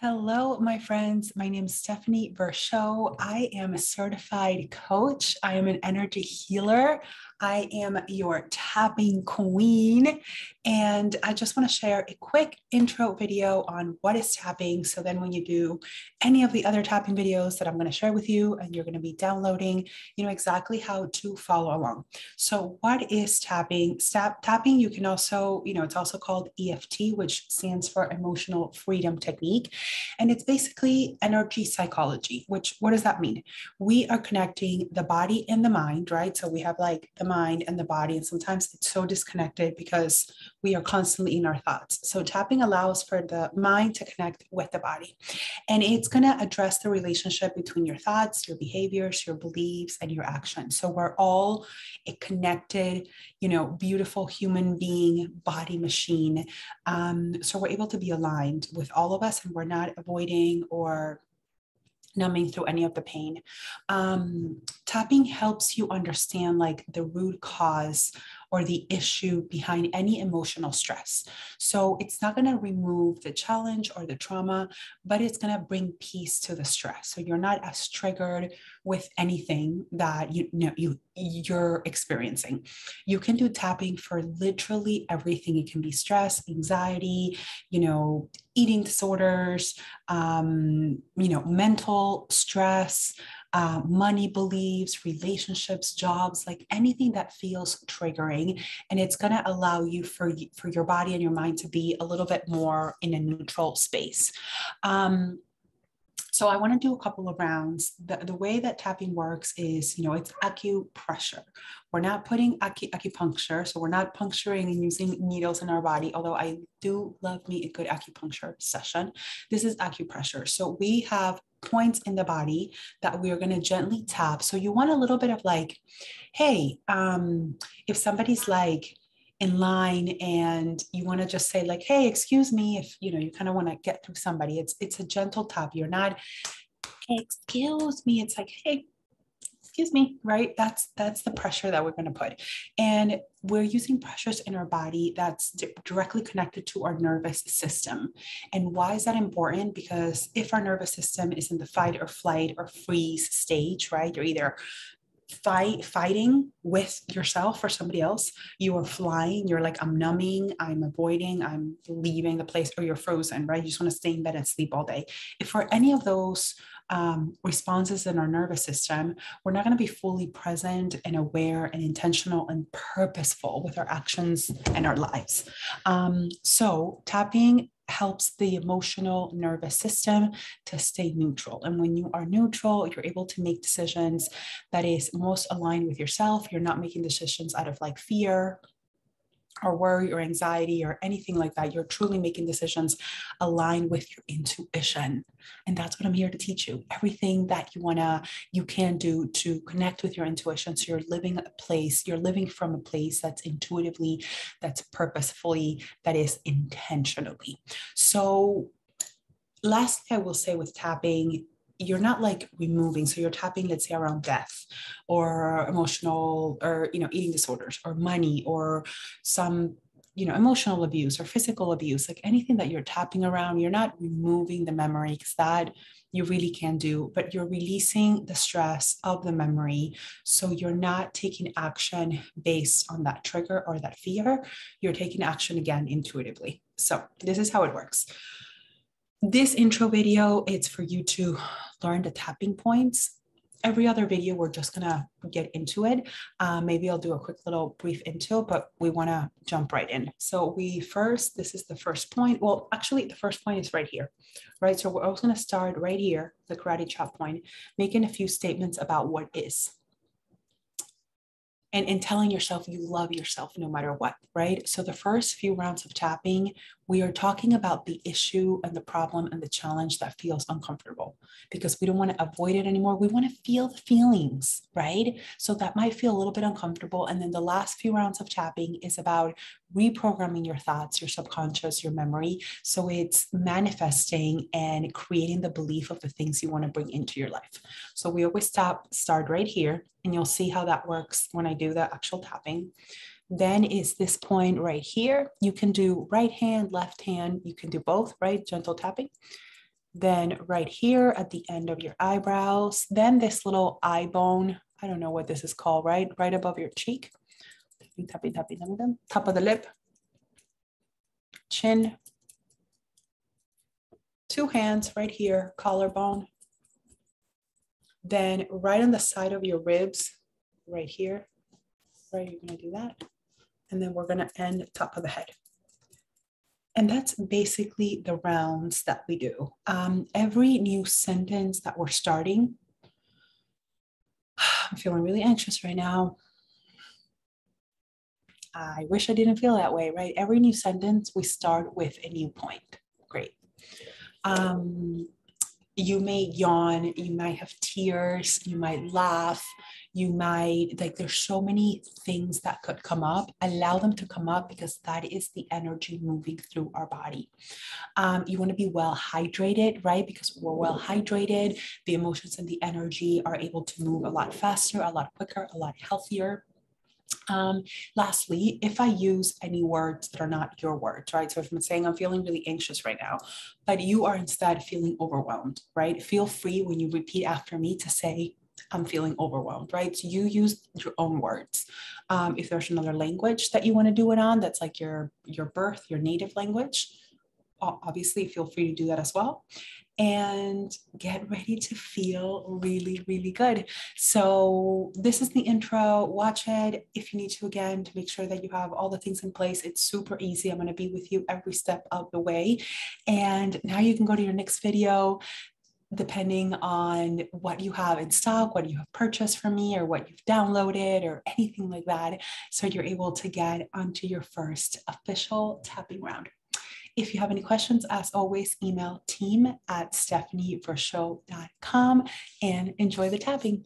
Hello, my friends. My name is Stephanie Virchaux. I am a certified coach. I am an energy healer. I am your tapping queen. And I just want to share a quick intro video on what is tapping. So then when you do any of the other tapping videos that I'm going to share with you and you're going to be downloading, you know exactly how to follow along. So what is tapping? Stap, tapping, you can also, you know, it's also called EFT, which stands for Emotional Freedom Technique. And it's basically energy psychology, which what does that mean? We are connecting the body and the mind, right? So we have like the mind and the body. And sometimes it's so disconnected because we are constantly in our thoughts. So tapping allows for the mind to connect with the body. And it's going to address the relationship between your thoughts, your behaviors, your beliefs, and your actions. So we're all a connected, you know, beautiful human being, body machine. Um, so we're able to be aligned with all of us and we're not avoiding or numbing through any of the pain. Um, tapping helps you understand like the root cause or the issue behind any emotional stress. So it's not going to remove the challenge or the trauma, but it's going to bring peace to the stress. So you're not as triggered with anything that you, you know you you're experiencing. You can do tapping for literally everything. It can be stress, anxiety, you know, eating disorders, um, you know, mental stress, uh, money beliefs, relationships, jobs, like anything that feels triggering. And it's going to allow you for, for your body and your mind to be a little bit more in a neutral space. Um, so I want to do a couple of rounds. The, the way that tapping works is, you know, it's acupressure. We're not putting acu- acupuncture, so we're not puncturing and using needles in our body, although I do love me a good acupuncture session. This is acupressure. So we have points in the body that we are going to gently tap. So you want a little bit of like, hey, um, if somebody's like, in line and you want to just say like hey excuse me if you know you kind of want to get through somebody it's it's a gentle tap you're not excuse me it's like hey excuse me right? That's that's the pressure that we're going to put. And we're using pressures in our body that's d- directly connected to our nervous system. And why is that important? Because if our nervous system is in the fight or flight or freeze stage right you're either fight fighting with yourself or somebody else you are flying you're like i'm numbing i'm avoiding i'm leaving the place or you're frozen right? You just want to stay in bed and sleep all day. If for any of those um, responses in our nervous system we're not going to be fully present and aware and intentional and purposeful with our actions and our lives um, so tapping helps the emotional nervous system to stay neutral. And when you are neutral, you're able to make decisions that is most aligned with yourself. You're not making decisions out of like fear or worry or anxiety or anything like that. You're truly making decisions aligned with your intuition. And that's what I'm here to teach you. Everything that you wanna, you can do to connect with your intuition. So you're living a place, you're living from a place that's intuitively, that's purposefully, that is intentionally. So lastly, I will say with tapping you're not like removing so you're tapping let's say around death or emotional or you know eating disorders or money or some you know emotional abuse or physical abuse like anything that you're tapping around you're not removing the memory because that you really can do but you're releasing the stress of the memory. So you're not taking action based on that trigger or that fear. You're taking action again intuitively. So this is how it works. This intro video, it's for you to learn the tapping points. Every other video, we're just gonna get into it. Uh, maybe I'll do a quick little brief intro, but we wanna jump right in. So we first, this is the first point. Well, actually the first point is right here, right? So we're also gonna start right here, the karate chop point, making a few statements about what is and, and telling yourself you love yourself no matter what, right? So the first few rounds of tapping, we are talking about the issue and the problem and the challenge that feels uncomfortable because we don't want to avoid it anymore. We want to feel the feelings, right? So that might feel a little bit uncomfortable. And then the last few rounds of tapping is about reprogramming your thoughts, your subconscious, your memory. So it's manifesting and creating the belief of the things you want to bring into your life. So we always stop, start right here, and you'll see how that works when I do the actual tapping. Then is this point right here. You can do right hand, left hand. You can do both, right? Gentle tapping. then right here at the end of your eyebrows, then this little eye bone, I don't know what this is called, right? Right above your cheek. Tapping, tapping, tapping, top of the lip, chin, two hands right here, collarbone. Then right on the side of your ribs, right here, right, you're gonna do that. And then we're gonna end top of the head. And that's basically the rounds that we do. Um, every new sentence that we're starting, I'm feeling really anxious right now. I wish I didn't feel that way, right? Every new sentence, we start with a new point. Great. Um, you may yawn, you might have tears, you might laugh, you might, like, there's so many things that could come up. Allow them to come up because that is the energy moving through our body. Um, you want to be well hydrated, right? Because we're well hydrated, the emotions and the energy are able to move a lot faster, a lot quicker, a lot healthier. Um, lastly, if I use any words that are not your words, right? So if I'm saying I'm feeling really anxious right now, but you are instead feeling overwhelmed, right? Feel free when you repeat after me to say, I'm feeling overwhelmed, right? So you use your own words. Um, if there's another language that you want to do it on, that's like your your birth, your native language, obviously feel free to do that as well and get ready to feel really, really good. So, this is the intro. Watch it if you need to again to make sure that you have all the things in place. It's super easy. I'm going to be with you every step of the way. And now you can go to your next video depending on what you have in stock, what you have purchased from me, or what you've downloaded, or anything like that. So you're able to get onto your first official tapping round. If you have any questions, as always, email team at stephanievirchaux.com and enjoy the tapping.